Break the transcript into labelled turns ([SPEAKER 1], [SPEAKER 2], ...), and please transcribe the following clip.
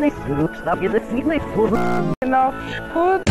[SPEAKER 1] nicht, du schnapp dir das nicht, du
[SPEAKER 2] genau. Gut.